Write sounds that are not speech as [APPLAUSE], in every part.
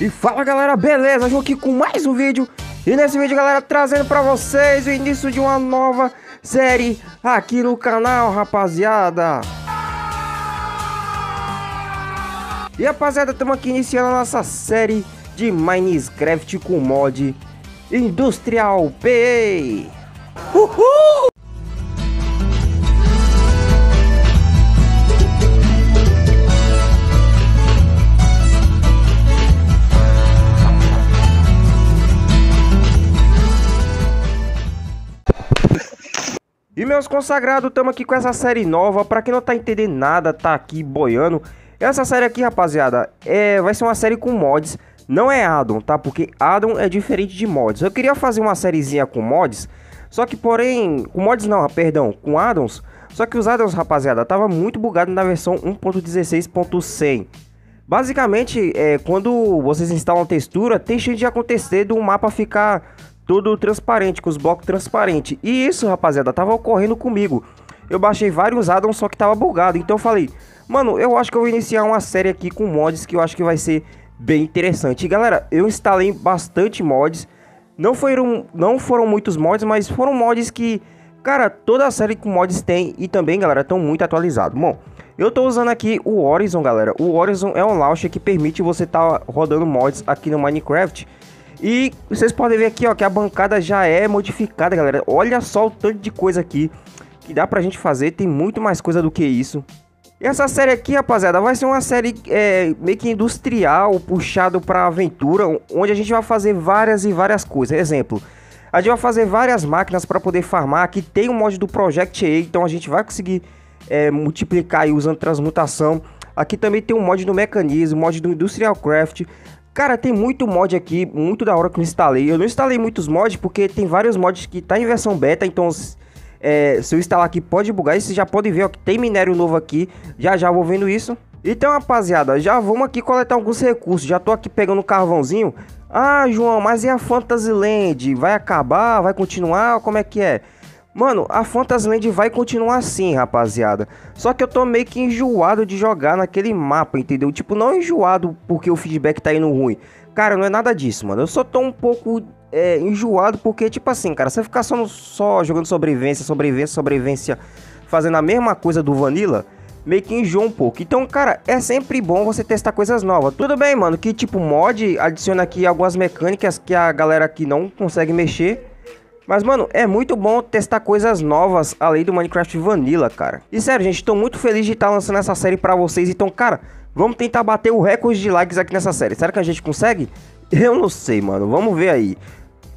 E fala galera, beleza? Estou aqui com mais um vídeo E nesse vídeo galera, trazendo pra vocês o início de uma nova série aqui no canal, rapaziada E rapaziada, estamos aqui iniciando a nossa série de Minecraft com mod Industrial PA Uhul! Meus consagrados, estamos aqui com essa série nova. Para quem não tá entendendo nada, tá aqui boiando. Essa série aqui, rapaziada, é, vai ser uma série com mods. Não é addon, tá? Porque addon é diferente de mods. Eu queria fazer uma sériezinha com mods. Só que, porém, com mods não, perdão, com addons. Só que os addons, rapaziada, tava muito bugado na versão 1.16.100. Basicamente, é, quando vocês instalam textura, tem chance de acontecer do mapa ficar tudo transparente, com os blocos transparentes. E isso, rapaziada, tava ocorrendo comigo. Eu baixei vários addons, só que tava bugado. Então eu falei, mano, eu acho que eu vou iniciar uma série aqui com mods que eu acho que vai ser bem interessante. E galera, eu instalei bastante mods. Não foram, não foram muitos mods, mas foram mods que, cara, toda a série com mods tem. E também, galera, estão muito atualizados. Bom, eu tô usando aqui o Horizon, galera. O Horizon é um launcher que permite você estar tá rodando mods aqui no Minecraft. E vocês podem ver aqui, ó, que a bancada já é modificada, galera. Olha só o tanto de coisa aqui que dá pra gente fazer. Tem muito mais coisa do que isso. E essa série aqui, rapaziada, vai ser uma série é, meio que industrial, puxado pra aventura, onde a gente vai fazer várias e várias coisas. Exemplo, a gente vai fazer várias máquinas para poder farmar. Aqui tem o mod do Project A, então a gente vai conseguir é, multiplicar aí usando transmutação. Aqui também tem um mod do mecanismo, mod do Industrial Craft. Cara, tem muito mod aqui, muito da hora que eu instalei. Eu não instalei muitos mods porque tem vários mods que tá em versão beta, então é, se eu instalar aqui pode bugar. E vocês já podem ver ó, que tem minério novo aqui. Já já vou vendo isso. Então, rapaziada, já vamos aqui coletar alguns recursos. Já tô aqui pegando carvãozinho. Ah, João, mas e a Fantasyland? Vai acabar? Vai continuar? Como é que é? Mano, a Fantasyland vai continuar assim, rapaziada. Só que eu tô meio que enjoado de jogar naquele mapa, entendeu? Tipo, não enjoado porque o feedback tá indo ruim. Cara, não é nada disso, mano. Eu só tô um pouco é, enjoado porque, tipo assim, cara, você ficar só, no, só jogando sobrevivência, sobrevivência, sobrevivência, fazendo a mesma coisa do Vanilla, meio que enjoa um pouco. Então, cara, é sempre bom você testar coisas novas. Tudo bem, mano, que tipo mod adiciona aqui algumas mecânicas que a galera aqui não consegue mexer. Mas, mano, é muito bom testar coisas novas além do Minecraft Vanilla, cara. E sério, gente, tô muito feliz de estar tá lançando essa série pra vocês. Então, cara, vamos tentar bater o recorde de likes aqui nessa série. Será que a gente consegue? [LAUGHS] Eu não sei, mano. Vamos ver aí.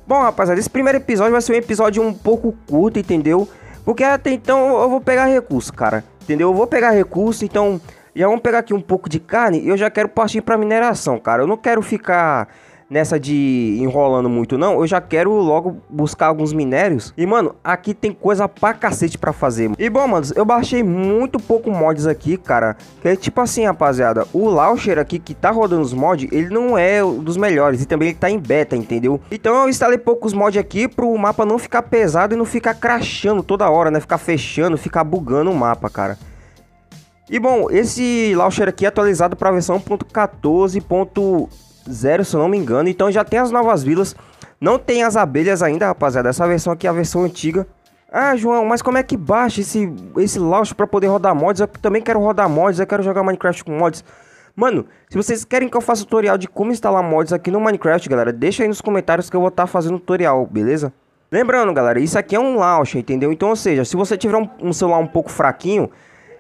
Bom, rapaziada, esse primeiro episódio vai ser um episódio um pouco curto, entendeu? Porque até então eu vou pegar recurso, cara. Entendeu? Eu vou pegar recurso, então já vamos pegar aqui um pouco de carne e eu já quero partir pra mineração, cara. Eu não quero ficar nessa de enrolando muito não, eu já quero logo buscar alguns minérios. E mano, aqui tem coisa pra cacete pra fazer. E bom, mano, eu baixei muito pouco mods aqui, cara. Que é tipo assim, rapaziada, o launcher aqui que tá rodando os mods, ele não é dos melhores e também ele tá em beta, entendeu? Então eu instalei poucos mods aqui pro mapa não ficar pesado e não ficar crashando toda hora, né? Ficar fechando, ficar bugando o mapa, cara. E bom, esse launcher aqui é atualizado para a versão 1.14 zero, se eu não me engano. Então já tem as novas vilas. Não tem as abelhas ainda, rapaziada. Essa versão aqui é a versão antiga. Ah, João, mas como é que baixa esse, esse launch para poder rodar mods? Eu também quero rodar mods, eu quero jogar Minecraft com mods. Mano, se vocês querem que eu faça tutorial de como instalar mods aqui no Minecraft, galera, deixa aí nos comentários que eu vou estar tá fazendo tutorial, beleza? Lembrando, galera, isso aqui é um launcher, entendeu? Então, ou seja, se você tiver um, um celular um pouco fraquinho,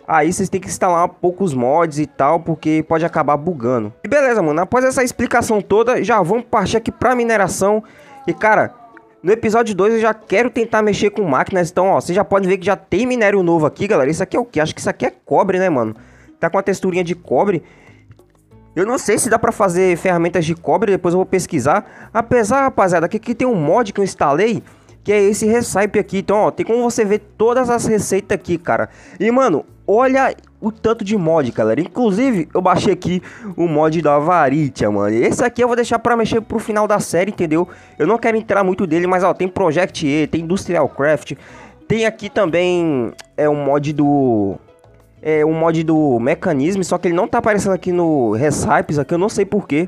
Aí vocês têm que instalar poucos mods e tal, porque pode acabar bugando. E beleza, mano. Após essa explicação toda, já vamos partir aqui pra mineração. E, cara, no episódio 2 eu já quero tentar mexer com máquinas. Então, ó, vocês já podem ver que já tem minério novo aqui, galera. Isso aqui é o que? Acho que isso aqui é cobre, né, mano? Tá com a texturinha de cobre. Eu não sei se dá pra fazer ferramentas de cobre, depois eu vou pesquisar. Apesar, rapaziada, que aqui tem um mod que eu instalei que é esse recipe aqui. Então, ó, tem como você ver todas as receitas aqui, cara. E, mano, olha o tanto de mod, galera. Inclusive, eu baixei aqui o mod da Varitia, mano. Esse aqui eu vou deixar pra mexer pro final da série, entendeu? Eu não quero entrar muito dele, mas, ó, tem Project E, tem Industrial Craft. Tem aqui também é um mod do... É um mod do Mecanismo, só que ele não tá aparecendo aqui no Recipes, aqui eu não sei porquê.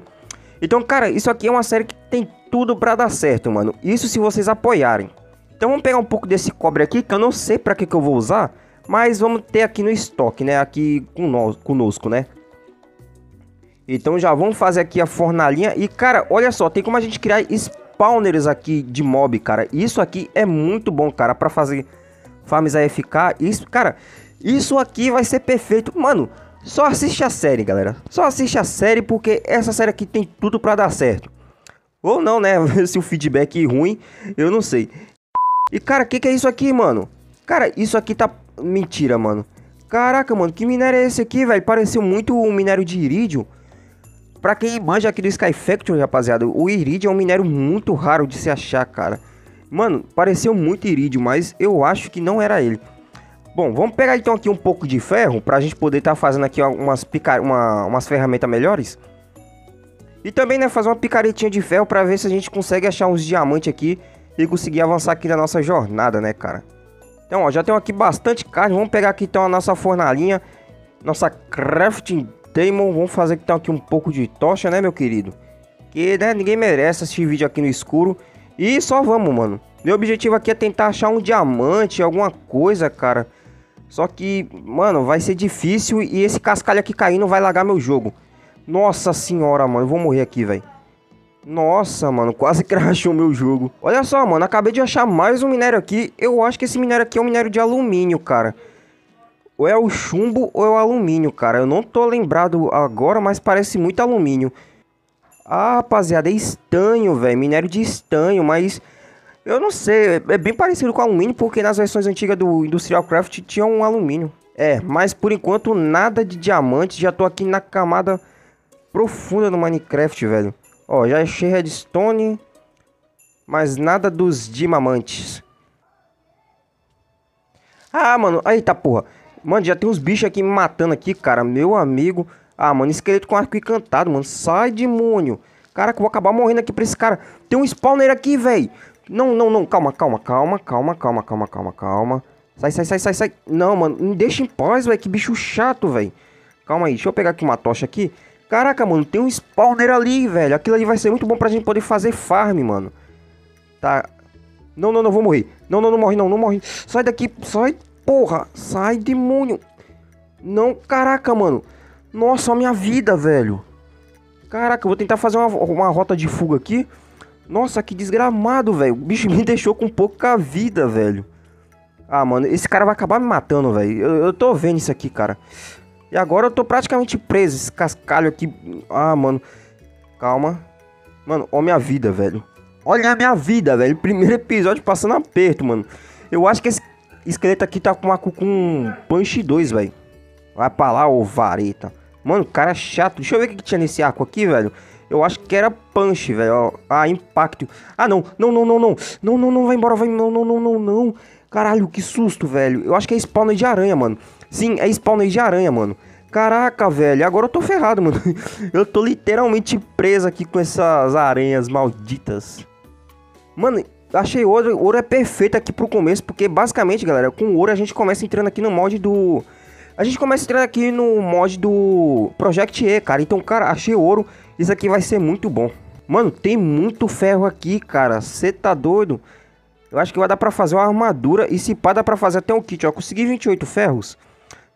Então, cara, isso aqui é uma série que tem tudo pra dar certo, mano. Isso se vocês apoiarem. Então vamos pegar um pouco desse cobre aqui, que eu não sei pra que, que eu vou usar. Mas vamos ter aqui no estoque, né? Aqui conosco, né? Então já vamos fazer aqui a fornalhinha. E, cara, olha só, tem como a gente criar spawners aqui de mob, cara. Isso aqui é muito bom, cara, pra fazer farms AFK. Isso, cara, isso aqui vai ser perfeito. Mano, só assiste a série, galera. Só assiste a série porque essa série aqui tem tudo pra dar certo. Ou não, né? [LAUGHS] Se o feedback é ruim, eu não sei. E, cara, o que, que é isso aqui, mano? Cara, isso aqui tá... Mentira, mano. Caraca, mano, que minério é esse aqui, velho? Pareceu muito um minério de irídio. Pra quem manja aqui do Sky Factory, rapaziada, o irídio é um minério muito raro de se achar, cara. Mano, pareceu muito irídio, mas eu acho que não era ele. Bom, vamos pegar então aqui um pouco de ferro pra gente poder estar tá fazendo aqui umas, picar... Uma, umas ferramentas melhores. E também, né, fazer uma picaretinha de ferro pra ver se a gente consegue achar uns diamantes aqui e conseguir avançar aqui na nossa jornada, né, cara. Então, ó, já tenho aqui bastante carne. Vamos pegar aqui então a nossa fornalhinha, nossa crafting table. Vamos fazer então aqui um pouco de tocha, né, meu querido? Que, né, ninguém merece assistir vídeo aqui no escuro. E só vamos, mano. Meu objetivo aqui é tentar achar um diamante, alguma coisa, cara. Só que, mano, vai ser difícil e esse cascalho aqui caindo vai lagar meu jogo. Nossa senhora, mano, eu vou morrer aqui, velho. Nossa, mano, quase [LAUGHS] crashou meu jogo. Olha só, mano, acabei de achar mais um minério aqui. Eu acho que esse minério aqui é um minério de alumínio, cara. Ou é o chumbo ou é o alumínio, cara. Eu não tô lembrado agora, mas parece muito alumínio. Ah, rapaziada, é estanho, velho. Minério de estanho, mas... Eu não sei, é bem parecido com alumínio, porque nas versões antigas do Industrial Craft tinha um alumínio. É, mas por enquanto nada de diamante, já tô aqui na camada profunda do Minecraft, velho. Ó, já achei redstone, mas nada dos diamantes. Ah, mano, tá porra. Mano, já tem uns bichos aqui me matando aqui, cara, meu amigo. Ah, mano, esqueleto com arco encantado, mano. Sai, demônio. Caraca, eu vou acabar morrendo aqui pra esse cara. Tem um spawner aqui, velho. Não, não, não. Calma, calma, calma, calma, calma, calma, calma, calma. Sai, sai, sai, sai, sai. Não, mano. Me deixa em paz, velho. Que bicho chato, velho. Calma aí. Deixa eu pegar aqui uma tocha aqui. Caraca, mano. Tem um spawner ali, velho. Aquilo ali vai ser muito bom pra gente poder fazer farm, mano. Tá. Não, não, não. Vou morrer. Não, não, não morre, não. Não morre. Sai daqui. Sai, porra. Sai, demônio. Não, caraca, mano. Nossa, a minha vida, velho. Caraca, eu vou tentar fazer uma, uma rota de fuga aqui. Nossa, que desgramado, velho. O bicho [LAUGHS] me deixou com pouca vida, velho. Ah, mano, esse cara vai acabar me matando, velho. Eu, eu tô vendo isso aqui, cara. E agora eu tô praticamente preso. Esse cascalho aqui. Ah, mano. Calma. Mano, olha minha vida, velho. Olha a minha vida, velho. Primeiro episódio passando aperto, mano. Eu acho que esse esqueleto aqui tá com, uma, com punch 2, velho. Vai pra lá, ô vareta. Mano, cara chato. Deixa eu ver o que tinha nesse arco aqui, velho. Eu acho que era punch, velho. Ah, impacto. Ah, não. Não, não, não, não. Não, não, não. Vai embora. Vai. Não, não, não, não, não. Caralho, que susto, velho. Eu acho que é spawner de aranha, mano. Sim, é spawner de aranha, mano. Caraca, velho. Agora eu tô ferrado, mano. [LAUGHS] Eu tô literalmente preso aqui com essas aranhas malditas. Mano, achei ouro. Ouro é perfeito aqui pro começo. Porque basicamente, galera, com ouro a gente começa entrando aqui no mod do... A gente começa entrando aqui no mod do Project E, cara. Então, cara, achei ouro. Isso aqui vai ser muito bom. Mano, tem muito ferro aqui, cara. Você tá doido? Eu acho que vai dar pra fazer uma armadura. E se pá, dá pra fazer até um kit, ó. Consegui 28 ferros.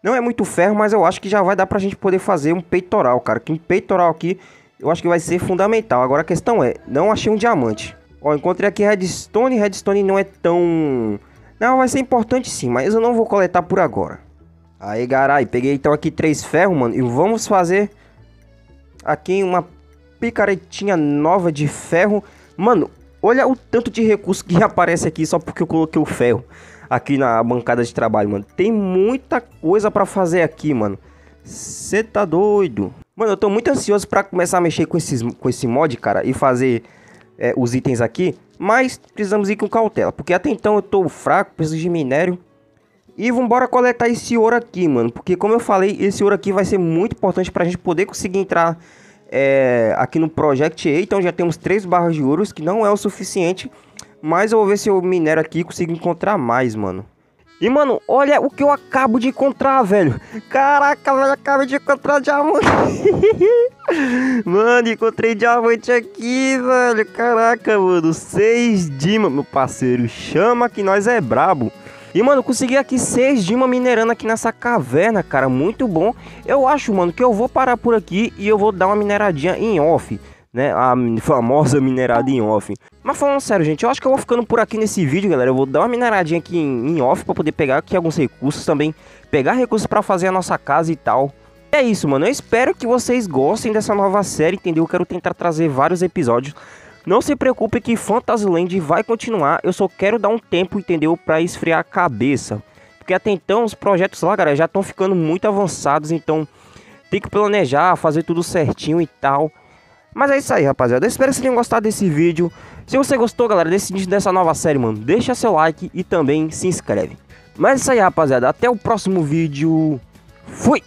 Não é muito ferro, mas eu acho que já vai dar pra gente poder fazer um peitoral, cara. Que um peitoral aqui, eu acho que vai ser fundamental. Agora a questão é, não achei um diamante. Ó, encontrei aqui redstone. Redstone não é tão... Não, vai ser importante sim, mas eu não vou coletar por agora. Aí, garai, peguei então aqui três ferros, mano. E vamos fazer aqui uma picaretinha nova de ferro. Mano, olha o tanto de recurso que aparece aqui só porque eu coloquei o ferro aqui na bancada de trabalho, mano. Tem muita coisa para fazer aqui, mano. Você tá doido? Mano, eu tô muito ansioso para começar a mexer com, esses, com esse mod, cara, e fazer é, os itens aqui. Mas precisamos ir com cautela, porque até então eu tô fraco, preciso de minério. E vambora coletar esse ouro aqui, mano. Porque como eu falei, esse ouro aqui vai ser muito importante pra gente poder conseguir entrar é, aqui no Project A. Então já temos três barras de ouros, que não é o suficiente. Mas eu vou ver se eu minero aqui e consigo encontrar mais, mano. E, mano, olha o que eu acabo de encontrar, velho. Caraca, velho, acabei de encontrar diamante. [LAUGHS] mano, encontrei diamante aqui, velho. Caraca, mano. Seis dimas, meu parceiro. Chama que nós é brabo. E, mano, consegui aqui seis dimas minerando aqui nessa caverna, cara. Muito bom. Eu acho, mano, que eu vou parar por aqui e eu vou dar uma mineradinha em off né? A famosa [LAUGHS] minerada em off. Mas falando sério, gente, eu acho que eu vou ficando por aqui nesse vídeo, galera. Eu vou dar uma mineradinha aqui em, em off para poder pegar aqui alguns recursos também. Pegar recursos para fazer a nossa casa e tal. É isso, mano. Eu espero que vocês gostem dessa nova série, entendeu? Eu quero tentar trazer vários episódios. Não se preocupe que Fantasyland vai continuar. Eu só quero dar um tempo, entendeu? Para esfriar a cabeça. Porque até então os projetos lá, galera, já estão ficando muito avançados. Então tem que planejar, fazer tudo certinho e tal. Mas é isso aí, rapaziada. Eu espero que vocês tenham gostado desse vídeo. Se você gostou, galera, desse, dessa nova série, mano, deixa seu like e também se inscreve. Mas é isso aí, rapaziada. Até o próximo vídeo. Fui!